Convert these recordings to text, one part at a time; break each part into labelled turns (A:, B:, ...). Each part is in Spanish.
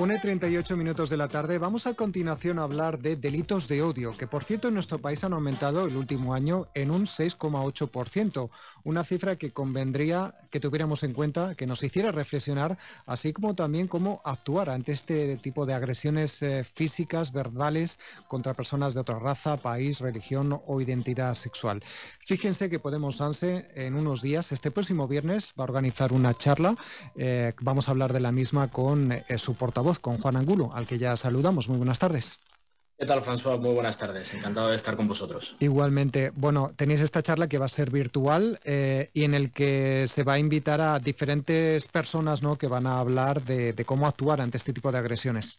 A: Pone 38 minutos de la tarde. Vamos a continuación a hablar de delitos de odio, que por cierto en nuestro país han aumentado el último año en un 6,8%. Una cifra que convendría que tuviéramos en cuenta, que nos hiciera reflexionar, así como también cómo actuar ante este tipo de agresiones eh, físicas, verbales, contra personas de otra raza, país, religión o identidad sexual. Fíjense que Podemos ANSE en unos días, este próximo viernes, va a organizar una charla. Eh, vamos a hablar de la misma con eh, su portavoz con Juan Angulo, al que ya saludamos. Muy buenas tardes.
B: ¿Qué tal, François? Muy buenas tardes. Encantado de estar con vosotros.
A: Igualmente. Bueno, tenéis esta charla que va a ser virtual eh, y en el que se va a invitar a diferentes personas ¿no? que van a hablar de, cómo actuar ante este tipo de agresiones.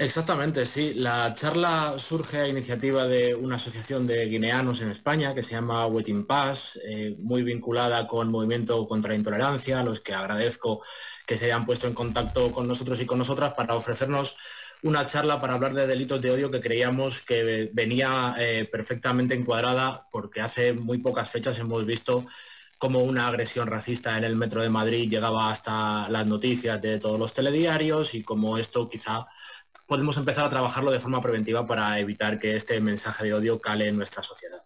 B: Exactamente, sí. La charla surge a iniciativa de una asociación de guineanos en España que se llama Wetting Pass, eh, muy vinculada con Movimiento contra la Intolerancia, a los que agradezco que se hayan puesto en contacto con nosotros y con nosotras para ofrecernos una charla para hablar de delitos de odio que creíamos que venía eh, perfectamente encuadrada porque hace muy pocas fechas hemos visto como una agresión racista en el metro de Madrid llegaba hasta las noticias de todos los telediarios y como esto quizá podemos empezar a trabajarlo de forma preventiva para evitar que este mensaje de odio cale en nuestra sociedad.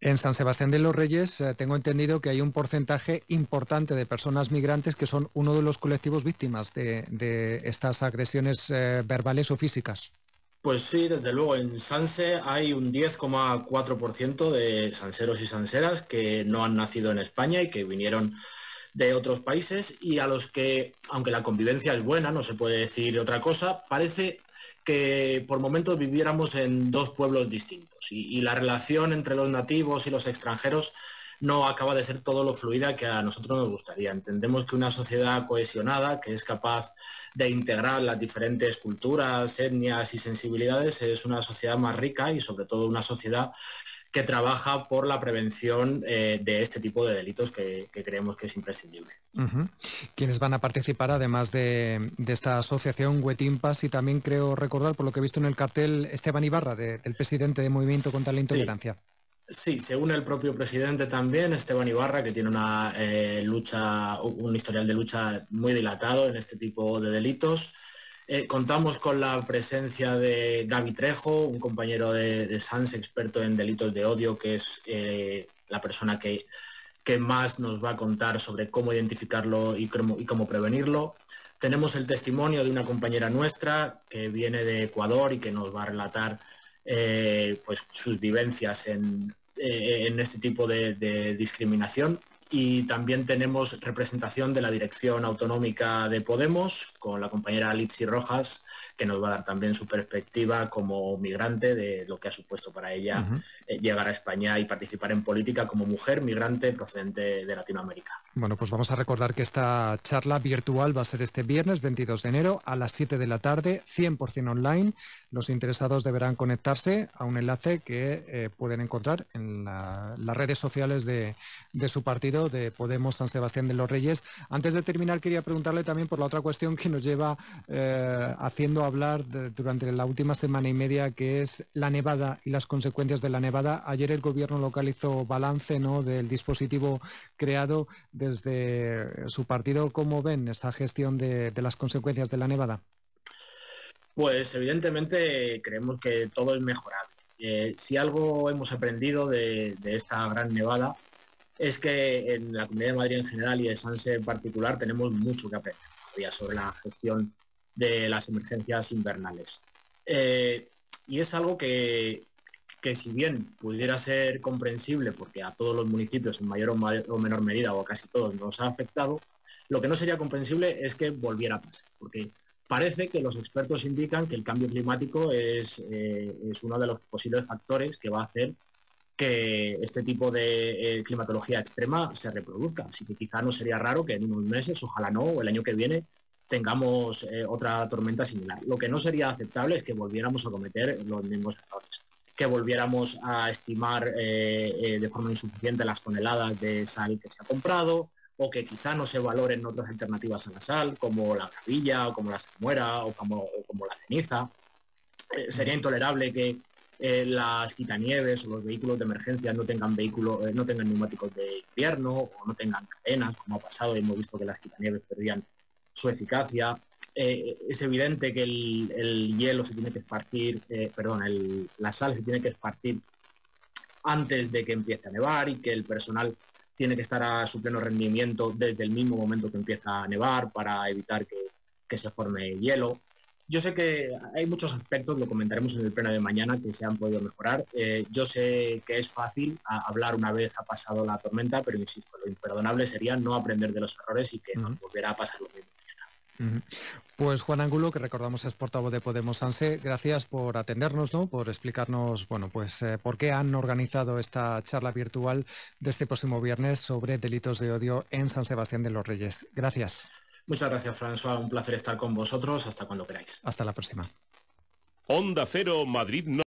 A: En San Sebastián de los Reyes eh, tengo entendido que hay un porcentaje importante de personas migrantes que son uno de los colectivos víctimas de, estas agresiones eh, verbales o físicas.
B: Pues sí, desde luego. En Sanse hay un 10,4% de sanseros y sanseras que no han nacido en España y que vinieron de otros países y a los que, aunque la convivencia es buena, no se puede decir otra cosa, parece que por momentos viviéramos en dos pueblos distintos y, la relación entre los nativos y los extranjeros no acaba de ser todo lo fluida que a nosotros nos gustaría. Entendemos que una sociedad cohesionada, que es capaz de integrar las diferentes culturas, etnias y sensibilidades, es una sociedad más rica y sobre todo una sociedad que trabaja por la prevención eh, de este tipo de delitos que, creemos que es imprescindible.
A: Quienes van a participar, además de, esta asociación Wetimpas, y también creo recordar, por lo que he visto en el cartel, Esteban Ibarra, del presidente de Movimiento contra la Intolerancia.
B: Sí, se une el propio presidente también, Esteban Ibarra, que tiene una eh, lucha, un historial de lucha muy dilatado en este tipo de delitos. Eh, contamos con la presencia de Gaby Trejo, un compañero de, SANS, experto en delitos de odio, que es eh, la persona que, más nos va a contar sobre cómo identificarlo y cómo, prevenirlo. Tenemos el testimonio de una compañera nuestra que viene de Ecuador y que nos va a relatar eh, pues, sus vivencias en, este tipo de discriminación y también tenemos representación de la Dirección Autonómica de Podemos con la compañera Litsi Rojas, que nos va a dar también su perspectiva como migrante de lo que ha supuesto para ella eh, llegar a España y participar en política como mujer migrante procedente de Latinoamérica.
A: Bueno, pues vamos a recordar que esta charla virtual va a ser este viernes 22 de enero a las 7 de la tarde, 100% online. Los interesados deberán conectarse a un enlace que eh, pueden encontrar en las redes sociales de, de su partido, de Podemos San Sebastián de los Reyes. Antes de terminar, quería preguntarle también por la otra cuestión que nos lleva eh, haciendo hablar durante la última semana y media, que es la nevada y las consecuencias de la nevada. Ayer el gobierno local hizo balance ¿no? del dispositivo creado desde su partido. ¿Cómo ven esa gestión de las consecuencias de la nevada?
B: Pues evidentemente creemos que todo es mejorable. Eh, si algo hemos aprendido de, esta gran nevada es que en la Comunidad de Madrid en general y de Sanse en particular tenemos mucho que aprender todavía sobre la gestión de las emergencias invernales. Eh, y es algo que, que, si bien pudiera ser comprensible porque a todos los municipios en mayor o, menor medida o casi todos nos ha afectado, lo que no sería comprensible es que volviera a pasar, porque Parece que los expertos indican que el cambio climático es, eh, es uno de los posibles factores que va a hacer que este tipo de eh, climatología extrema se reproduzca. Así que quizá no sería raro que en unos meses, ojalá no, o el año que viene, tengamos eh, otra tormenta similar. Lo que no sería aceptable es que volviéramos a cometer los mismos errores, que volviéramos a estimar de forma insuficiente las toneladas de sal que se ha comprado, o que quizá no se valoren otras alternativas a la sal, como la gravilla, o como la salmuera, o como, la ceniza. Eh, sería intolerable que eh, las quitanieves o los vehículos de emergencia no tengan vehículos, eh, no tengan neumáticos de invierno o no tengan cadenas, como ha pasado hemos visto que las quitanieves perdían su eficacia. eh, es evidente que el, hielo se tiene que esparcir, perdón, la sal se tiene que esparcir antes de que empiece a nevar y que el personal tiene que estar a su pleno rendimiento desde el mismo momento que empieza a nevar para evitar que, se forme hielo. Yo sé que hay muchos aspectos, lo comentaremos en el pleno de mañana, que se han podido mejorar. Eh, yo sé que es fácil hablar una vez ha pasado la tormenta, pero insisto, lo imperdonable sería no aprender de los errores y que nos volviera a pasar lo mismo.
A: Pues Juan Angulo, que recordamos es portavoz de Podemos Anse, gracias por atendernos, ¿no? por explicarnos, bueno, pues eh, por qué han organizado esta charla virtual de este próximo viernes sobre delitos de odio en San Sebastián de los Reyes. Gracias.
B: Muchas gracias, François. Un placer estar con vosotros. Hasta cuando queráis.
A: Hasta la próxima.
C: Onda Cero Madrid